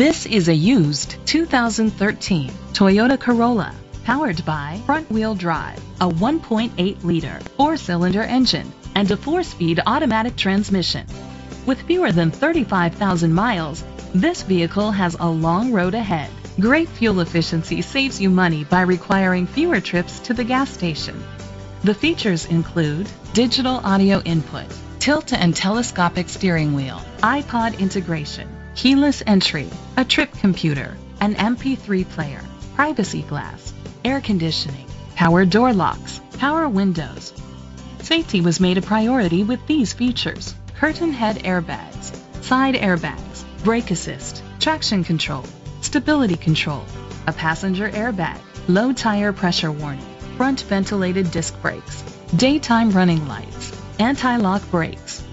This is a used 2013 Toyota Corolla powered by front-wheel drive, a 1.8 liter four-cylinder engine, and a four-speed automatic transmission. With fewer than 35,000 miles, this vehicle has a long road ahead. Great fuel efficiency saves you money by requiring fewer trips to the gas station. The features include digital audio input, tilt and telescopic steering wheel, iPod integration, keyless entry, a trip computer, an MP3 player, privacy glass, air conditioning, power door locks, power windows. Safety was made a priority with these features. Curtain head airbags, side airbags, brake assist, traction control, stability control, a passenger airbag, low tire pressure warning, front ventilated disc brakes, daytime running lights, anti-lock brakes.